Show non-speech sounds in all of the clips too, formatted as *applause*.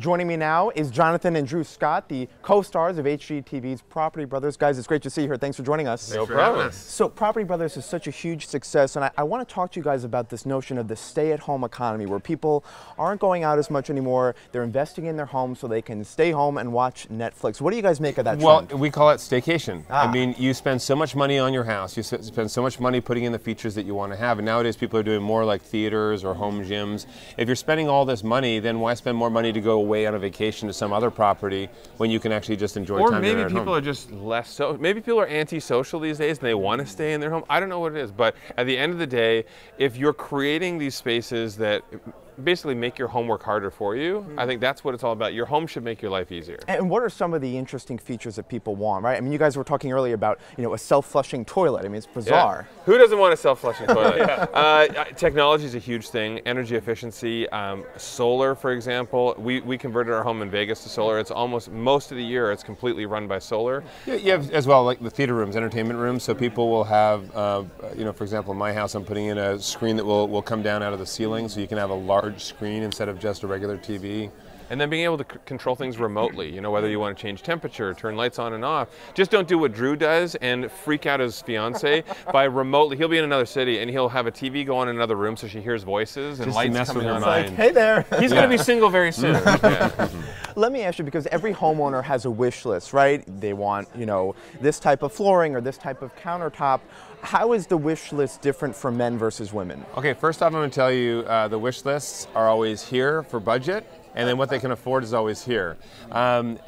Joining me now is Jonathan and Drew Scott, the co-stars of HGTV's Property Brothers. Guys, it's great to see you here. Thanks for joining us. No problem. So Property Brothers is such a huge success, and I, I want to talk to you guys about this notion of the stay-at-home economy, where people aren't going out as much anymore. They're investing in their home so they can stay home and watch Netflix. What do you guys make of that Well, trend? we call it staycation. Ah. I mean, you spend so much money on your house, you spend so much money putting in the features that you want to have, and nowadays people are doing more like theaters or home gyms. If you're spending all this money, then why spend more money to go away on a vacation to some other property when you can actually just enjoy Or time maybe together at people home? are just less so. Maybe people are antisocial these days and they want to stay in their home. I don't know what it is, but at the end of the day, if you're creating these spaces that basically make your homework harder for you, I think that's what it's all about. Your home should make your life easier. And what are some of the interesting features that people want, right? I mean, you guys were talking earlier about, you know, a self-flushing toilet. I mean, it's Yeah. bizarre. Who doesn't want a self-flushing *laughs* toilet? uh, technology is a huge thing. Energy efficiency, um, solar, for example. We, we converted our home in Vegas to solar. It's almost most of the year it's completely run by solar. Yeah, you have as well like the theater rooms, entertainment rooms. So people will have, uh, you know, for example, in my house, I'm putting in a screen that will, will come down out of the ceiling, so you can have a large screen instead of just a regular TV. And then being able to c- control things remotely, you know, whether you want to change temperature, turn lights on and off. Just don't do what Drew does and freak out his fiance *laughs* by remotely. He'll be in another city and he'll have a TV go on in another room so she hears voices and Just lights mess coming her on. mind. Like, hey there. He's going to be single very soon. *laughs* Yeah. Let me ask you, because every homeowner has a wish list, right? They want, you know, this type of flooring or this type of countertop. How is the wish list different for men versus women? Okay, first off, I'm going to tell you uh, the wish lists are always here for budget, and then what they can afford is always here. Um,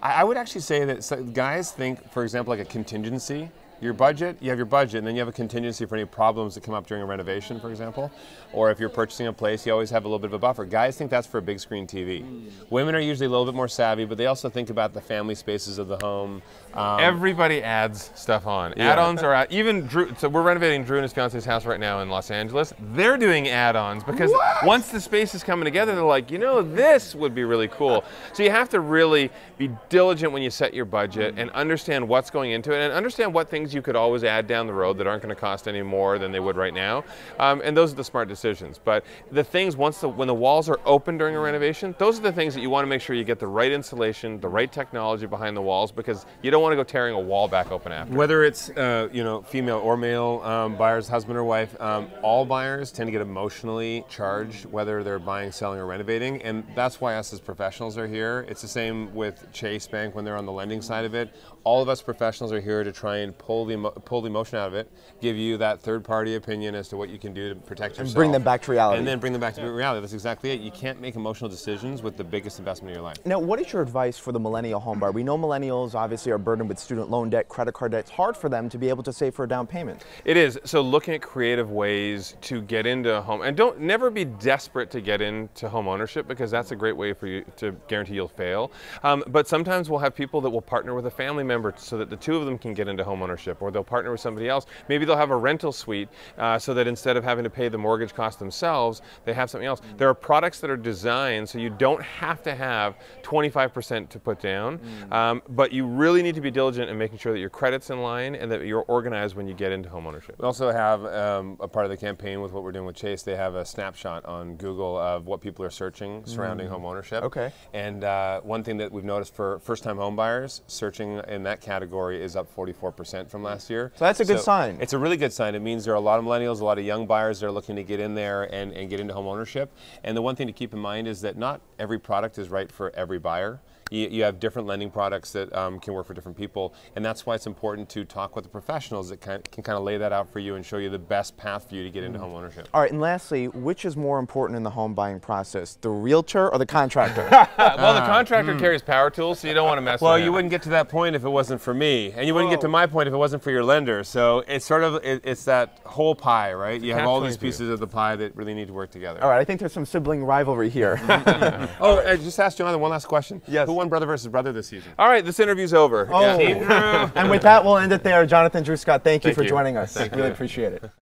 I, I would actually say that guys think, for example, like a contingency. Your budget, you have your budget, and then you have a contingency for any problems that come up during a renovation, for example. Or if you're purchasing a place, you always have a little bit of a buffer. Guys think that's for a big screen TV. Women are usually a little bit more savvy, but they also think about the family spaces of the home. Um, Everybody adds stuff on. Add-ons are out. Even Drew. So we're renovating Drew and his fiance's house right now in Los Angeles. They're doing add-ons because once the space is coming together, they're like, you know, this would be really cool. So you have to really be diligent when you set your budget and understand what's going into it and understand what things you could always add down the road that aren't going to cost any more than they would right now. Um, and those are the smart decisions. But the things once the when the walls are open during a renovation, those are the things that you want to make sure you get the right insulation, the right technology behind the walls because you don't want to go tearing a wall back open after. Whether it's uh, you know female or male um, buyers, husband or wife, um, all buyers tend to get emotionally charged whether they're buying, selling, or renovating, and that's why us as professionals are here. It's the same with Chase Bank when they're on the lending side of it. All of us professionals are here to try and pull the emo- pull the emotion out of it, give you that third party opinion as to what you can do to protect yourself, and bring them back to reality. and then bring them back to reality. That's exactly it. You can't make emotional decisions with the biggest investment of your life. Now, what is your advice for the millennial homebuyer? We know millennials obviously are burdened with student loan debt, credit card debt. It's hard for them to be able to save for a down payment. It is. So looking at creative ways to get into a home and don't never be desperate to get into home ownership because that's a great way for you to guarantee you'll fail. Um, but sometimes we'll have people that will partner with a family member so that the two of them can get into home ownership or they'll partner with somebody else. Maybe they'll have a rental suite uh, so that instead of having to pay the mortgage cost themselves, they have something else. There are products that are designed so you don't have to have 25% to put down, um, but you really need to be diligent in making sure that your credit's in line and that you're organized when you get into home ownership. We also have um, a part of the campaign with what we're doing with Chase. They have a snapshot on Google of what people are searching surrounding home ownership. Okay. And uh, one thing that we've noticed for first-time home buyers, searching in that category is up 44% from last year. So that's a good sign. It's a really good sign. It means there are a lot of millennials, a lot of young buyers that are looking to get in there and, and get into home ownership. And the one thing to keep in mind is that not every product is right for every buyer. You, you have different lending products that um, can work for different people, and that's why it's important to talk with the professionals that can, can kind of lay that out for you and show you the best path for you to get into mm-hmm. home ownership. All right, and lastly, which is more important in the home buying process, the realtor or the contractor? *laughs* well, the ah. contractor hmm. carries power tools, so you don't want to mess Well, you him. wouldn't get to that point if it wasn't for me, and you wouldn't get to my point if it wasn't for your lender. So it's sort of it, it's that whole pie, right? You have all these pieces of the pie that really need to work together. All right, I think there's some sibling rivalry here. *laughs* Oh, I just asked Jonathan one last question. Yes. Who won brother versus brother this season? All right, this interview's over. Oh. Yeah. *laughs* and with that, we'll end it there. Jonathan Drew Scott, thank you Thank for you. joining us. Thank really you. appreciate it.